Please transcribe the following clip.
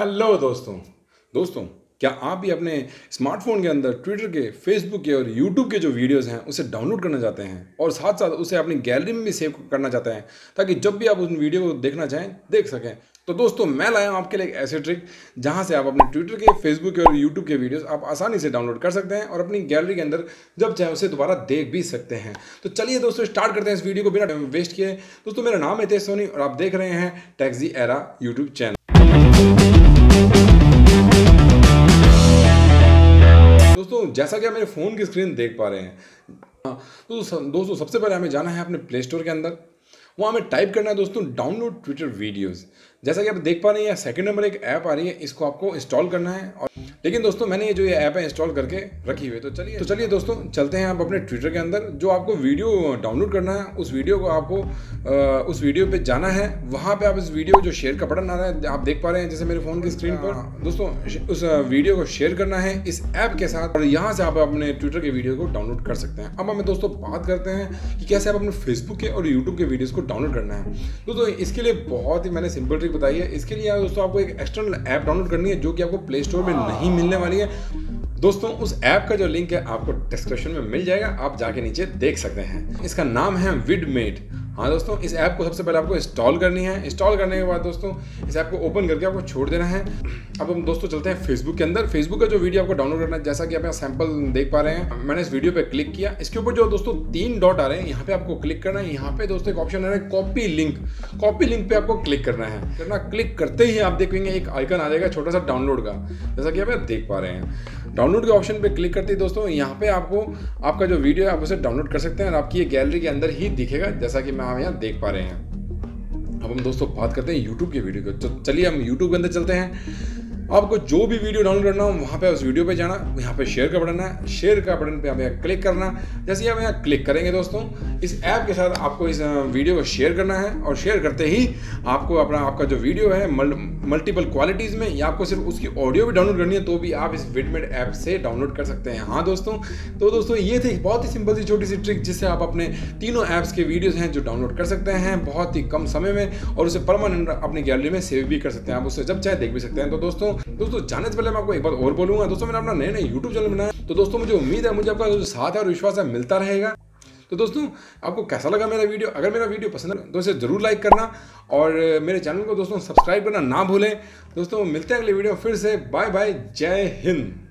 Hello दोस्तों। दोस्तों, क्या आप भी अपने स्मार्टफ़ोन के अंदर ट्विटर के फेसबुक के और यूट्यूब के जो वीडियोस हैं, उसे डाउनलोड करना चाहते हैं और साथ साथ उसे अपनी गैलरी में भी सेव करना चाहते हैं, ताकि जब भी आप उन वीडियो को देखना चाहें, देख सकें। तो दोस्तों, मैं लाया हूँ आपके लिए एक ऐसे ट्रिक जहाँ से आप अपने ट्विटर के फेसबुक के और यूट्यूब के वीडियोस आप आसानी से डाउनलोड कर सकते हैं और अपनी गैलरी के अंदर जब चाहे उसे दोबारा देख भी सकते हैं। तो चलिए दोस्तों स्टार्ट करते हैं इस वीडियो को बिना वेस्ट किए। दोस्तों, मेरा नाम है तेज सोनी और आप देख रहे हैं टैक्सी एरा यूट्यूब चैनल दोस्तों, जैसा कि आप मेरे फ़ोन की स्क्रीन देख पा रहे हैं दोस्तों तो दोस्तों, सबसे पहले हमें जाना है अपने प्ले स्टोर के अंदर। वहाँ हमें टाइप करना है दोस्तों डाउनलोड ट्विटर वीडियोस जैसा कि आप देख पा रहे हैं सेकंड नंबर एक ऐप आ रही है, इसको आपको इंस्टॉल करना है और लेकिन दोस्तों मैंने ये जो ये ऐप है इंस्टॉल करके रखी हुई है तो चलिए तो चलिए दोस्तों चलते हैं आप अपने ट्विटर के अंदर। जो आपको वीडियो डाउनलोड करना है उस वीडियो को आपको आ, उस वीडियो पे जाना है। वहाँ पे आप इस वीडियो जो शेयर का बटन आ रहा है आप देख पा रहे हैं जैसे मेरे फ़ोन की स्क्रीन पर। दोस्तों उस वीडियो को शेयर करना है इस ऐप के साथ और यहाँ से आप अपने ट्विटर के वीडियो को डाउनलोड कर सकते हैं। अब हमें दोस्तों बात करते हैं कि कैसे आप अपने फेसबुक के और यूट्यूब के वीडियोज़ को डाउनलोड करना है। दोस्तों इसके लिए बहुत ही मैंने सिंपल ट्रिक बताई है। इसके लिए दोस्तों आपको एक एक्सटर्नल ऐप डाउनलोड करनी है जो कि आपको प्ले स्टोर में नहीं मिलने वाली है। दोस्तों, उस ऐप का जो लिंक है, आपको डिस्क्रिप्शन में मिल जाएगा। आप जाके नीचे देख सकते हैं। इसका नाम है विडमेट हाँ दोस्तों, इस ऐप को सबसे पहले आपको इंस्टॉल करनी है। इंस्टॉल करने के बाद दोस्तों, इस ऐप को ओपन करके आपको छोड़ देना है। अब हम दोस्तों चलते हैं फेसबुक के अंदर। फेसबुक का जो वीडियो आपको डाउनलोड करना है, जैसा कि आप यहाँ सैंपल देख पा रहे हैं, मैंने इस वीडियो पे क्लिक किया। इसके ऊपर जो दोस्तों तीन डॉट आ रहे हैं, यहाँ पे आपको क्लिक करना है। यहाँ पे दोस्तों एक ऑप्शन आ रहा है कॉपी लिंक कॉपी लिंक पे आपको क्लिक करना है। करना क्लिक करते ही आप देखेंगे एक आइकन आ जाएगा छोटा सा डाउनलोड का, जैसा कि आप देख पा रहे हैं। डाउनलोड के ऑप्शन पे क्लिक करते ही दोस्तों, यहाँ पे आपको, आपका जो वीडियो है, आप उसे डाउनलोड कर सकते हैं और आपकी ये गैलरी के अंदर ही दिखेगा, जैसा कि मैं आप यहाँ देख पा रहे हैं। अब हम दोस्तों बात करते हैं यूट्यूब के वीडियो को। तो चलिए हम यूट्यूब के अंदर चलते हैं। आपको जो भी वीडियो डाउनलोड करना हो, वहाँ पे उस वीडियो पे जाना, यहाँ पे शेयर का बटन है। शेयर का बटन पे यहाँ क्लिक करना। जैसे ही आप यहाँ क्लिक करेंगे दोस्तों, इस ऐप के साथ आपको इस वीडियो को शेयर करना है और शेयर करते ही आपको अपना, आपका जो वीडियो है मल्टीपल क्वालिटीज़ में, या आपको सिर्फ़ उसकी ऑडियो भी डाउनलोड करनी है तो भी आप इस विडमेड ऐप से डाउनलोड कर सकते हैं। हाँ दोस्तों तो दोस्तों ये थी बहुत ही सिंपल सी छोटी सी ट्रिक जिससे आप अपने तीनों ऐप्स के वीडियोज़ हैं जो डाउनलोड कर सकते हैं बहुत ही कम समय में और उसे परमानेंट अपनी गैलरी में सेव भी कर सकते हैं। आप उससे जब चाहे देख भी सकते हैं। तो दोस्तों दोस्तों, जाने से पहले मैं आपको एक बार और बोलूँगा। दोस्तों, मैंने अपना नया नया यूट्यूब चैनल बनाया। तो दोस्तों, मुझे उम्मीद है, मुझे आपका साथ है और विश्वास है, मिलता रहेगा। तो दोस्तों, आपको कैसा लगा मेरा वीडियो? अगर मेरा वीडियो पसंद है तो इसे ज़रूर लाइक करना और मेरे चैनल को दोस्तों सब्सक्राइब करना ना भूलें। दोस्तों, मिलते हैं अगले वीडियो फिर से। बाय बाय जय हिंद।